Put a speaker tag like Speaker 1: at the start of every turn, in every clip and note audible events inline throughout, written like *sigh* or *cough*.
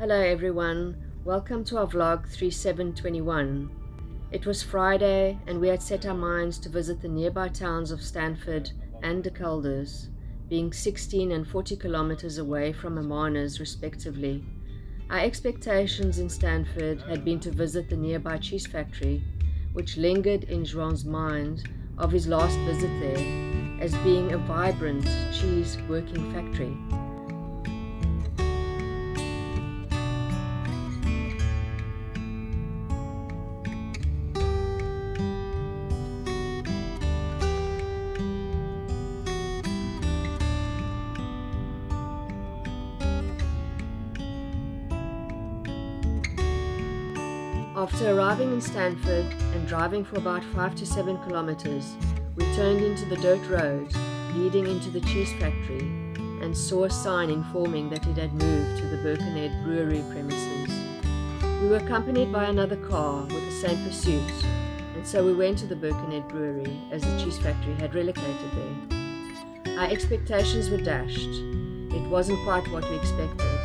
Speaker 1: Hello everyone, welcome to our vlog 3721. It was Friday and we had set our minds to visit the nearby towns of Stanford and De Kelders, being 16 and 40 kilometers away from Hermanus respectively. Our expectations in Stanford had been to visit the nearby cheese factory, which lingered in Joao's mind of his last visit there as being a vibrant cheese working factory. Arriving in Stanford and driving for about 5 to 7 kilometers, we turned into the dirt road leading into the cheese factory and saw a sign informing that it had moved to the Birkenhead brewery premises. We were accompanied by another car with the same pursuit, and so we went to the Birkenhead brewery as the cheese factory had relocated there. Our expectations were dashed. It wasn't quite what we expected,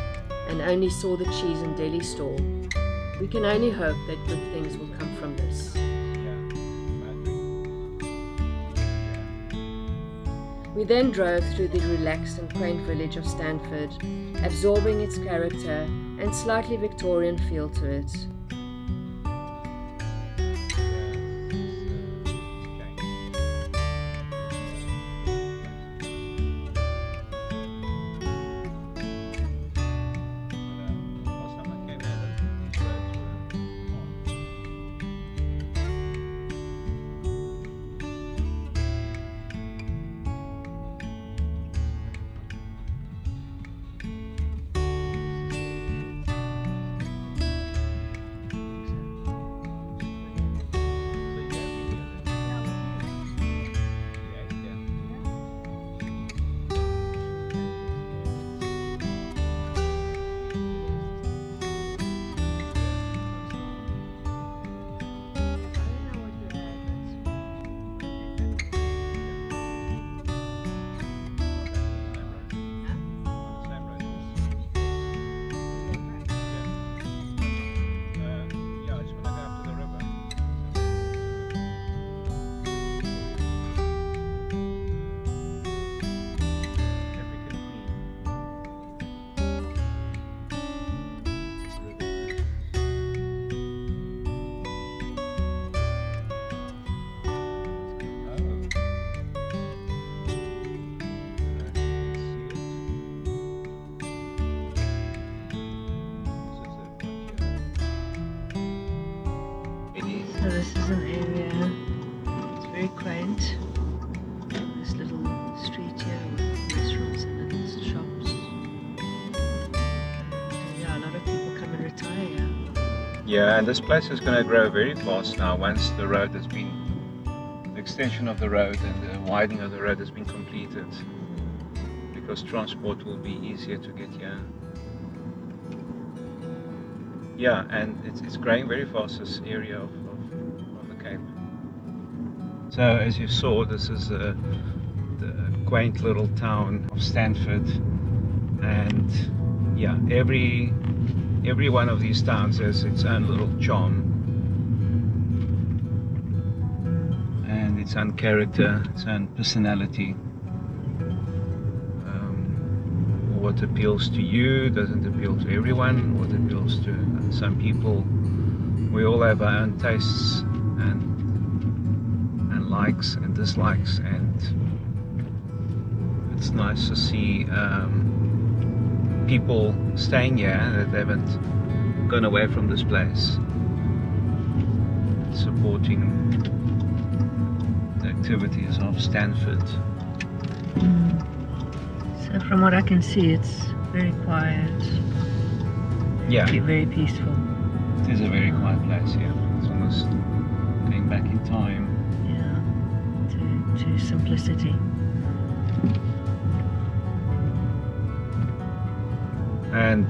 Speaker 1: and only saw the cheese and deli store we can only hope that good things will come from this. We then drove through the relaxed and quaint village of Stanford, absorbing its character and slightly Victorian feel to it. This is an area, it's very quaint. This little street here with restaurants and shops. And yeah, a lot of people come and retire.
Speaker 2: Yeah, and this place is going to grow very fast now once the road has been, the extension of the road and the widening of the road has been completed. Because transport will be easier to get here. Yeah, and it's, it's growing very fast, this area of, Cape. So as you saw, this is uh, the quaint little town of Stanford. And yeah, every every one of these towns has its own little charm and its own character, its own personality. Um, what appeals to you doesn't appeal to everyone. What appeals to some people. We all have our own tastes and and likes and dislikes, and it's nice to see. Um, people staying here that haven't gone away from this place supporting the activities of Stanford.
Speaker 1: So from what I can see, it's very quiet,
Speaker 2: Yeah,
Speaker 1: very, very peaceful.
Speaker 2: it is a very quiet place here. It's almost going back in time.
Speaker 1: Yeah, to, to simplicity.
Speaker 2: And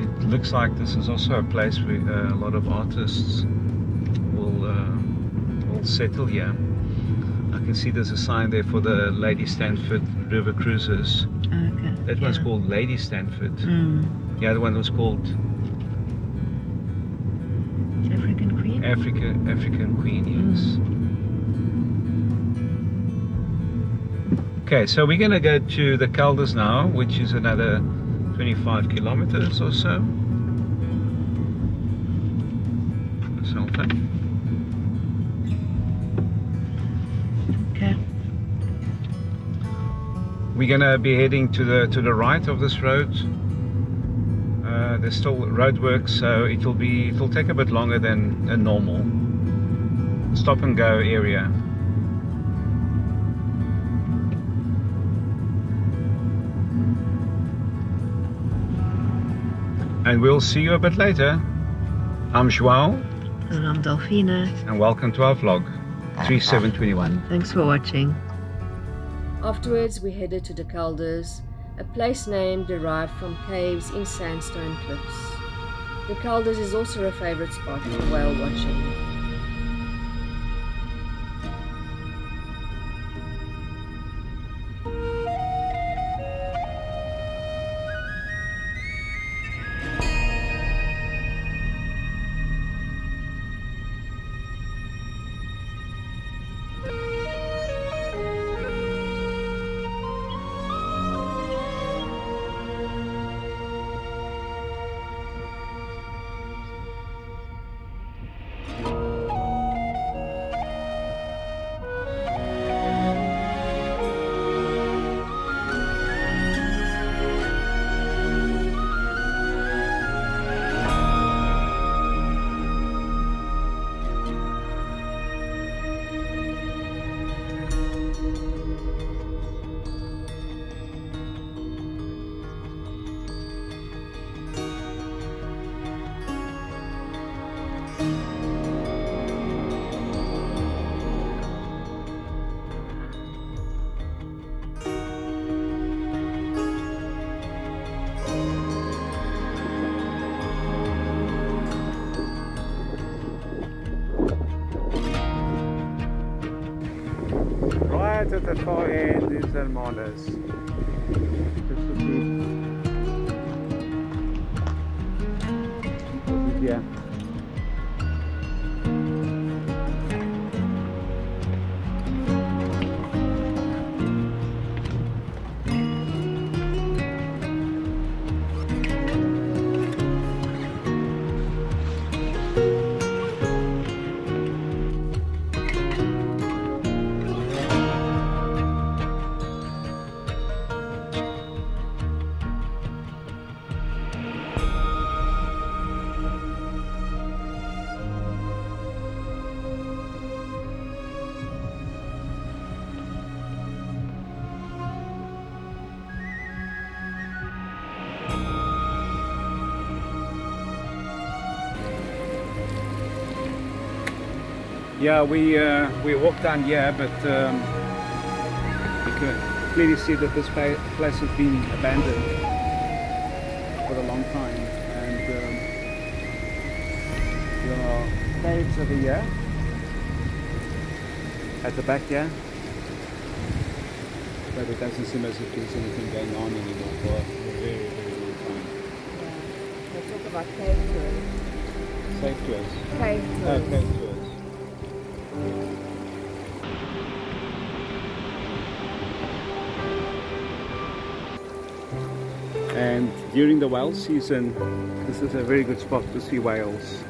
Speaker 2: it looks like this is also a place where uh, a lot of artists will, uh, will settle here. I can see there's a sign there for the Lady Stanford River Cruises.
Speaker 1: Okay.
Speaker 2: That one's called Lady Stanford.
Speaker 1: Mm.
Speaker 2: The other one was called Africa, African Queen, yes. Okay, so we're going to go to De Kelders now, which is another 25 kilometers or so. Something.
Speaker 1: Okay.
Speaker 2: We're going to be heading to the to the right of this road. Uh, there's still roadworks, so it'll be it'll take a bit longer than a normal stop and go area. And we'll see you a bit later. I'm Joao,
Speaker 1: And I'm Delfina.
Speaker 2: and welcome to our vlog 3721.
Speaker 1: Thanks for watching. Afterwards, we headed to De Kelders, a place name derived from caves in sandstone cliffs. De Kelders is also a favorite spot for whale watching.
Speaker 2: Right at the far end Yeah, we uh, we walked down here, but um, you can clearly see that this place has been abandoned for a long time, and um, there are caves over here at the back here, but it doesn't seem as if there's anything going on anymore for a very very long time.
Speaker 1: Let's talk about cave tours.
Speaker 2: Safe to us.
Speaker 1: Cave
Speaker 2: Oh,
Speaker 1: tours.
Speaker 2: cave tours. And during the whale season, this is a very good spot to see whales.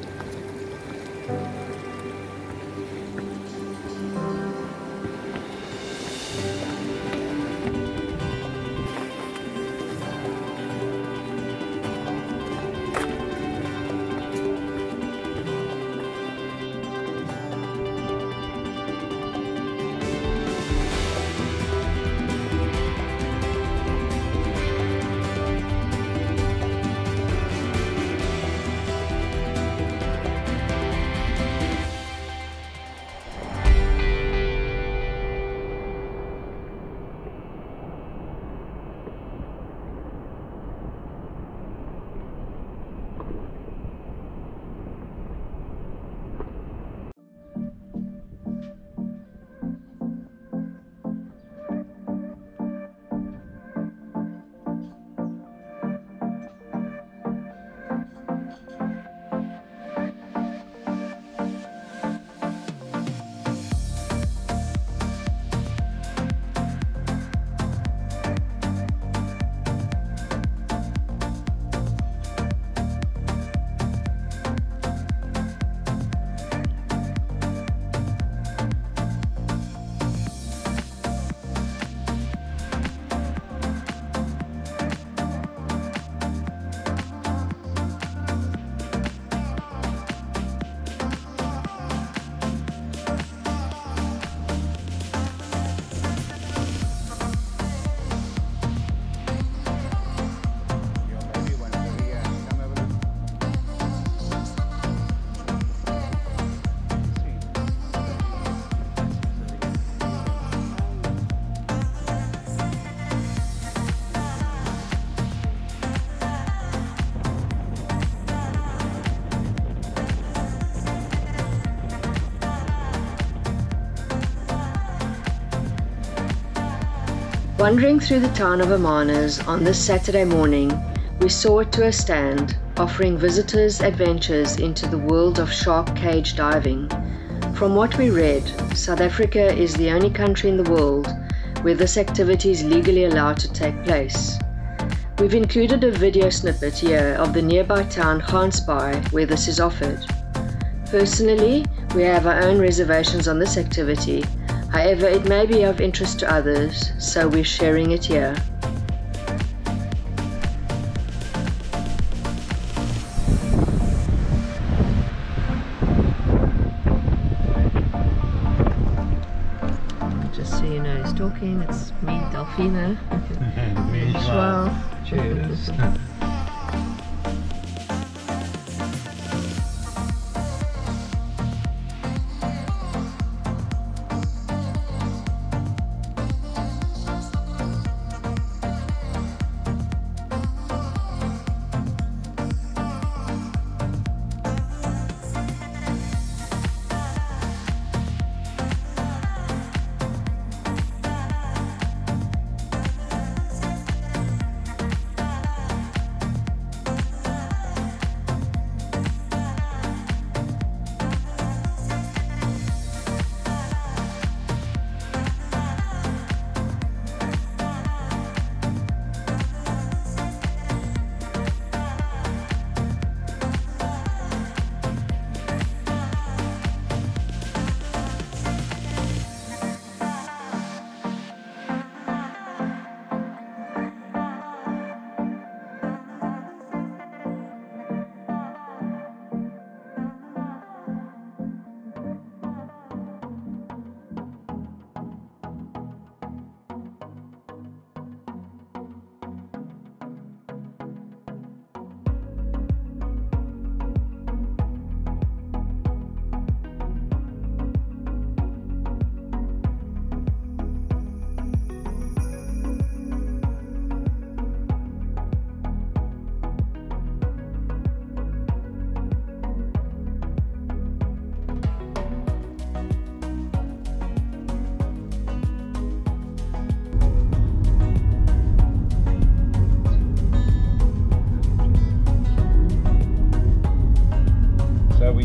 Speaker 1: Wandering through the town of Hermanus on this Saturday morning, we saw it to a stand offering visitors adventures into the world of shark cage diving. From what we read, South Africa is the only country in the world where this activity is legally allowed to take place. We've included a video snippet here of the nearby town Gansbaai where this is offered. Personally, we have our own reservations on this activity However, it may be of interest to others, so we're sharing it here. Just so you know, he's talking, it's me, Delfina. *laughs*
Speaker 2: me,
Speaker 1: Joao.
Speaker 2: Cheers.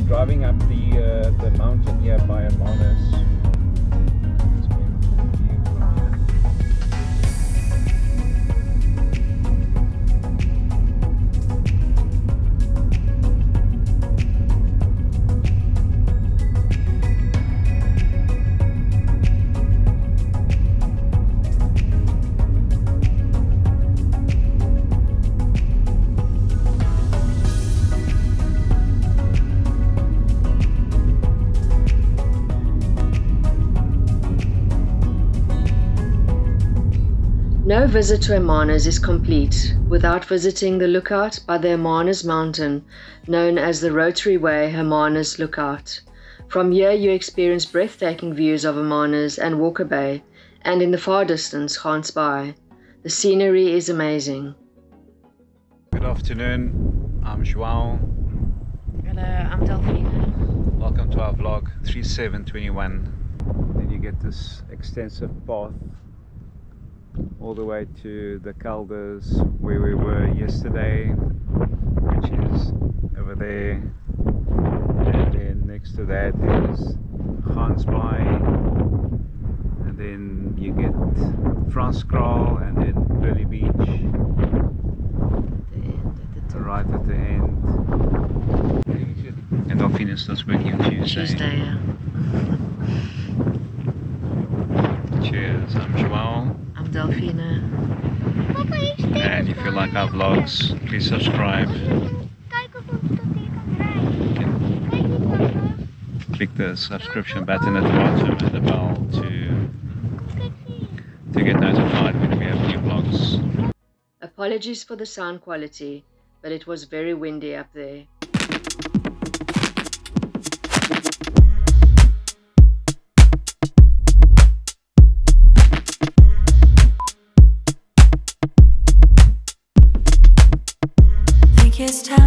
Speaker 2: Driving up the uh, the mountain here by Hermanus.
Speaker 1: Visit to Hermanus is complete without visiting the lookout by the Hermanus Mountain, known as the Rotary Way Hermanus Lookout. From here, you experience breathtaking views of Hermanus and Walker Bay, and in the far distance, Gansbaai. The scenery is amazing.
Speaker 2: Good afternoon. I'm Joao.
Speaker 1: Hello, I'm Delphine.
Speaker 2: Welcome to our vlog 3721. Then you get this extensive path all the way to De Kelders where we were yesterday, which is over there. And then next to that is Gansbaai. And then you get Franskraal and then Pearly Beach right at the end. And Delfina starts working on Tuesday.
Speaker 1: Tuesday, yeah.
Speaker 2: Cheers. I'm Joao.
Speaker 1: I'm Delfina.
Speaker 2: And if you like our vlogs, please subscribe. Click the subscription button at the bottom and the bell to to get notified when we have new vlogs.
Speaker 1: Apologies for the sound quality, but it was very windy up there.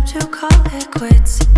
Speaker 3: To call it quits.